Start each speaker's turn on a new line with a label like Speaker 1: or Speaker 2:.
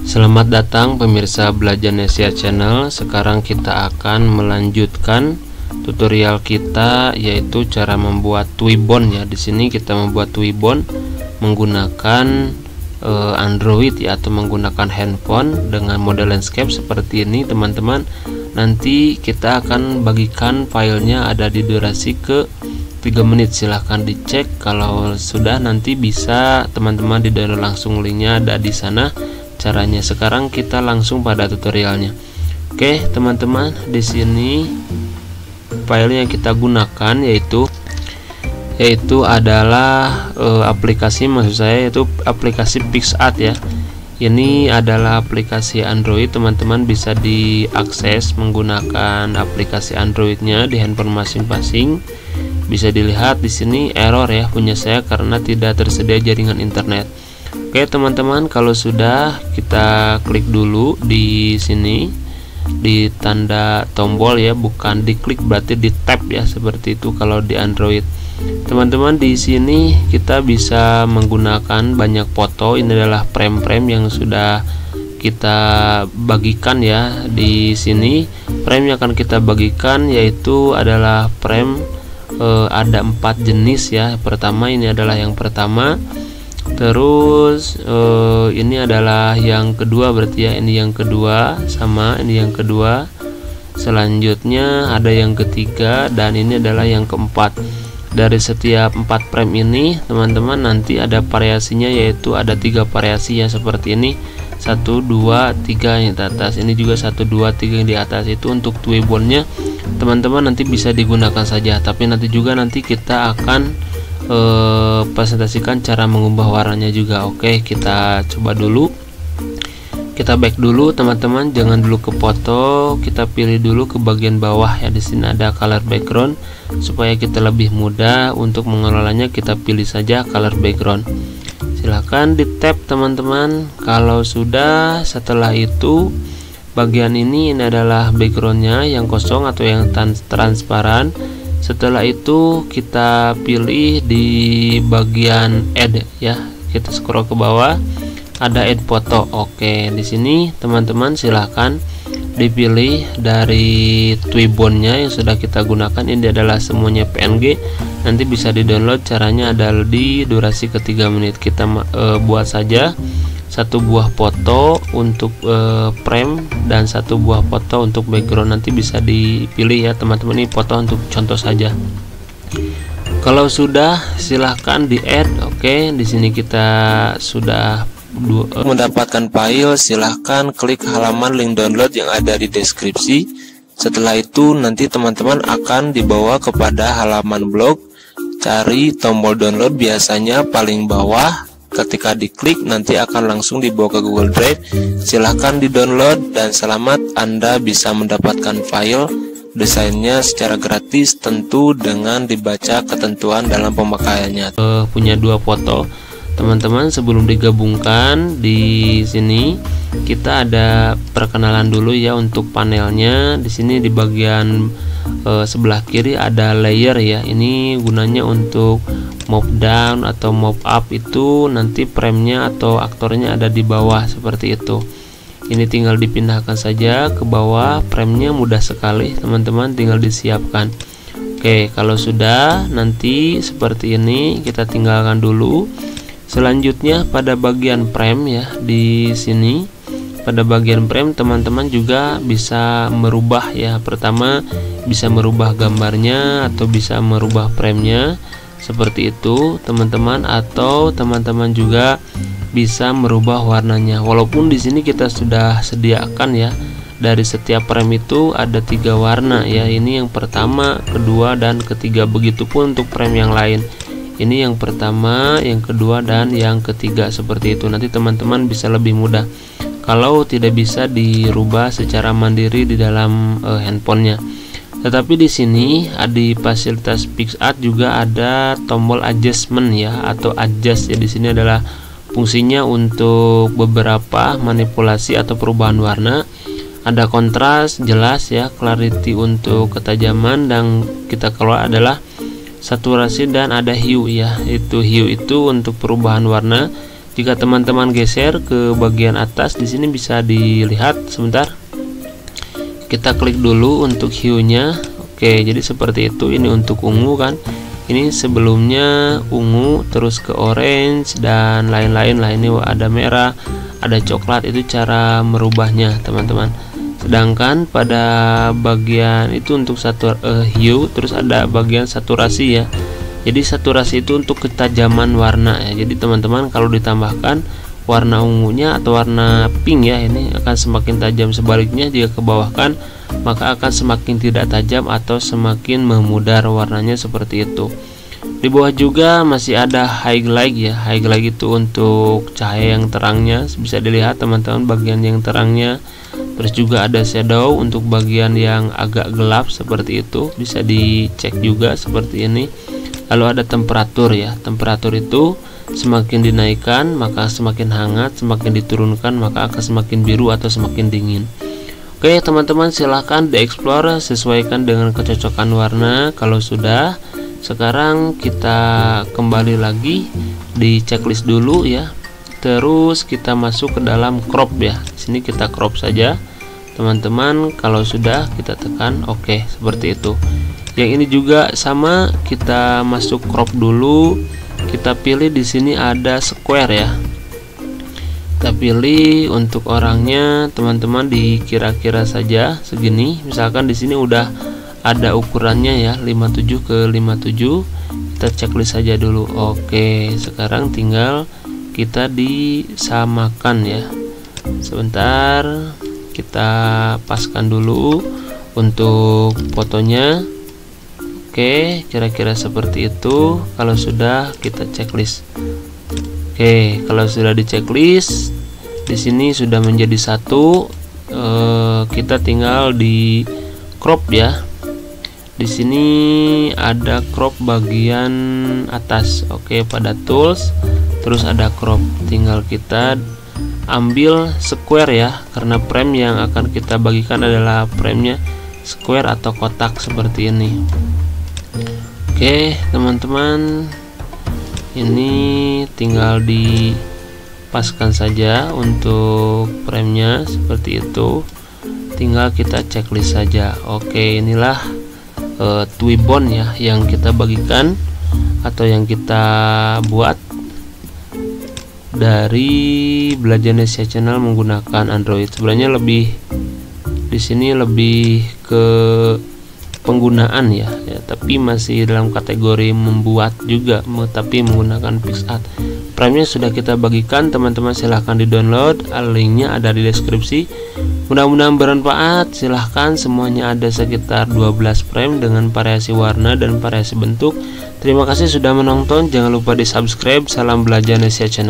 Speaker 1: Selamat datang pemirsa Belajar Nesia Channel. Sekarang kita akan melanjutkan tutorial kita yaitu cara membuat Twibbon ya. Di sini kita membuat Twibbon menggunakan uh, Android ya atau menggunakan handphone dengan model landscape seperti ini teman-teman. Nanti kita akan bagikan filenya ada di durasi ke 3 menit silahkan dicek kalau sudah nanti bisa teman-teman di download langsung linknya ada di sana caranya. Sekarang kita langsung pada tutorialnya. Oke teman-teman di sini file yang kita gunakan yaitu yaitu adalah e, aplikasi maksud saya yaitu aplikasi PixArt ya. Ini adalah aplikasi Android. Teman-teman bisa diakses menggunakan aplikasi Androidnya di handphone masing-masing. Bisa dilihat di sini error ya punya saya karena tidak tersedia jaringan internet Oke teman-teman kalau sudah kita klik dulu di sini di tanda tombol ya bukan diklik berarti di tap ya seperti itu kalau di Android. Teman-teman di sini kita bisa menggunakan banyak foto. Ini adalah frame-frame yang sudah kita bagikan ya di sini. Frame yang akan kita bagikan yaitu adalah frame eh, ada empat jenis ya. Pertama ini adalah yang pertama terus uh, ini adalah yang kedua berarti ya. Ini yang kedua sama ini yang kedua. Selanjutnya ada yang ketiga dan ini adalah yang keempat. Dari setiap empat frame ini teman-teman nanti ada variasinya yaitu ada tiga variasi ya seperti ini. Satu dua tiga yang di atas. Ini juga satu dua tiga yang di atas. Itu untuk twibbonnya teman-teman nanti bisa digunakan saja. Tapi nanti juga nanti kita akan eh, presentasikan cara mengubah warnanya juga. Oke kita coba dulu. Kita back dulu teman-teman. Jangan dulu ke foto kita pilih dulu ke bagian bawah. Ya di sini ada color background. Supaya kita lebih mudah untuk mengelolanya kita pilih saja color background. Silahkan di tab teman-teman. Kalau sudah setelah itu bagian ini ini adalah backgroundnya yang kosong atau yang transparan setelah itu kita pilih di bagian add ya. Kita scroll ke bawah. Ada add foto. Oke di sini teman-teman silahkan dipilih dari twibbonnya yang sudah kita gunakan. Ini adalah semuanya PNG nanti bisa di download caranya ada di durasi ketiga menit kita e, buat saja satu buah foto untuk e, frame dan satu buah foto untuk background. Nanti bisa dipilih ya teman-teman. Ini foto untuk contoh saja. Kalau sudah silahkan di add oke okay, di sini kita sudah dua, mendapatkan file silahkan klik halaman link download yang ada di deskripsi. Setelah itu nanti teman-teman akan dibawa kepada halaman blog. Cari tombol download biasanya paling bawah ketika diklik nanti akan langsung dibawa ke Google Drive. Silahkan di download dan selamat Anda bisa mendapatkan file desainnya secara gratis tentu dengan dibaca ketentuan dalam pemakaiannya. Uh, punya dua foto teman-teman sebelum digabungkan di sini kita ada perkenalan dulu ya untuk panelnya. Di sini di bagian e, sebelah kiri ada layer ya. Ini gunanya untuk move down atau move up itu nanti framenya atau aktornya ada di bawah seperti itu. Ini tinggal dipindahkan saja ke bawah framenya mudah sekali teman-teman tinggal disiapkan. Oke kalau sudah nanti seperti ini kita tinggalkan dulu selanjutnya pada bagian frame ya di sini pada bagian frame teman-teman juga bisa merubah ya. Pertama bisa merubah gambarnya atau bisa merubah framenya seperti itu teman-teman. Atau teman-teman juga bisa merubah warnanya. Walaupun di sini kita sudah sediakan ya dari setiap frame itu ada tiga warna ya. Ini yang pertama kedua dan ketiga. Begitupun untuk frame yang lain ini yang pertama yang kedua dan yang ketiga seperti itu. Nanti teman-teman bisa lebih mudah. Kalau tidak bisa dirubah secara mandiri di dalam uh, handphonenya. Tetapi di sini di fasilitas PixArt juga ada tombol adjustment ya atau adjust. Ya di sini adalah fungsinya untuk beberapa manipulasi atau perubahan warna. Ada kontras jelas ya clarity untuk ketajaman dan kita keluar adalah saturasi dan ada hue ya. Itu hue itu untuk perubahan warna. Jika teman-teman geser ke bagian atas di sini bisa dilihat. Sebentar. Kita klik dulu untuk hue-nya. Oke jadi seperti itu. Ini untuk ungu kan? Ini sebelumnya ungu terus ke orange dan lain-lain lah. Ini ada merah ada coklat. Itu cara merubahnya teman-teman sedangkan pada bagian itu untuk satu uh, hue terus ada bagian saturasi ya. Jadi saturasi itu untuk ketajaman warna ya. Jadi teman-teman kalau ditambahkan warna ungunya atau warna pink ya ini akan semakin tajam. Sebaliknya jika ke bawah kan maka akan semakin tidak tajam atau semakin memudar warnanya seperti itu. Di bawah juga masih ada highlight ya. Highlight itu untuk cahaya yang terangnya. Bisa dilihat teman-teman bagian yang terangnya terus juga ada shadow untuk bagian yang agak gelap seperti itu. Bisa dicek juga seperti ini. Lalu ada temperatur ya. Temperatur itu semakin dinaikkan maka semakin hangat semakin diturunkan maka akan semakin biru atau semakin dingin. Oke teman-teman silahkan dieksplor sesuaikan dengan kecocokan warna. Kalau sudah sekarang kita kembali lagi di checklist dulu ya. Terus kita masuk ke dalam crop ya. Sini kita crop saja teman-teman kalau sudah kita tekan oke okay, seperti itu. Yang ini juga sama kita masuk crop dulu. Kita pilih di sini ada square ya. Kita pilih untuk orangnya teman-teman dikira-kira saja segini. Misalkan di sini udah ada ukurannya ya 57 ke 57 kita checklist saja dulu. Oke sekarang tinggal kita disamakan ya. Sebentar kita paskan dulu untuk fotonya Oke, kira-kira seperti itu. Kalau sudah, kita checklist. Oke, kalau sudah di checklist, di sini sudah menjadi satu. Eh, kita tinggal di crop ya. Di sini ada crop bagian atas. Oke, pada tools, terus ada crop. Tinggal kita ambil square ya, karena frame yang akan kita bagikan adalah framenya square atau kotak seperti ini. Oke teman-teman ini tinggal dipaskan saja untuk framenya seperti itu. Tinggal kita checklist saja. Oke inilah uh, Twibon ya yang kita bagikan atau yang kita buat dari belajar Nesia channel menggunakan Android. Sebenarnya lebih di sini lebih ke penggunaan ya, ya tapi masih dalam kategori membuat juga tapi menggunakan PixArt prime sudah kita bagikan teman-teman silahkan di download linknya ada di deskripsi. Mudah-mudahan bermanfaat silahkan semuanya ada sekitar 12 frame dengan variasi warna dan variasi bentuk. Terima kasih sudah menonton jangan lupa di subscribe salam belajar Nesia channel